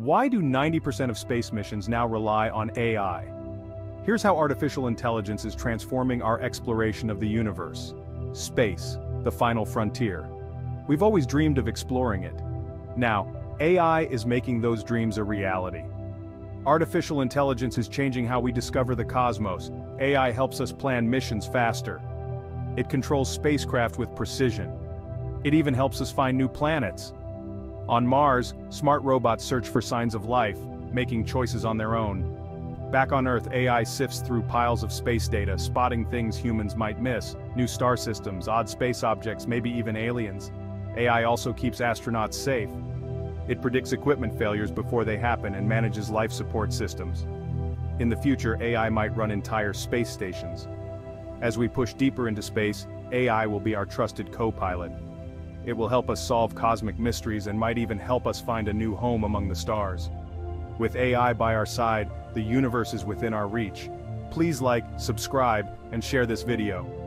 Why do 90% of space missions now rely on AI? Here's how artificial intelligence is transforming our exploration of the universe. Space, the final frontier. We've always dreamed of exploring it. Now, AI is making those dreams a reality. Artificial intelligence is changing how we discover the cosmos. AI helps us plan missions faster. It controls spacecraft with precision. It even helps us find new planets. On Mars, smart robots search for signs of life, making choices on their own. Back on Earth AI sifts through piles of space data, spotting things humans might miss, new star systems, odd space objects, maybe even aliens. AI also keeps astronauts safe. It predicts equipment failures before they happen and manages life support systems. In the future AI might run entire space stations. As we push deeper into space, AI will be our trusted co-pilot. It will help us solve cosmic mysteries and might even help us find a new home among the stars. With AI by our side, the universe is within our reach. Please like, subscribe, and share this video.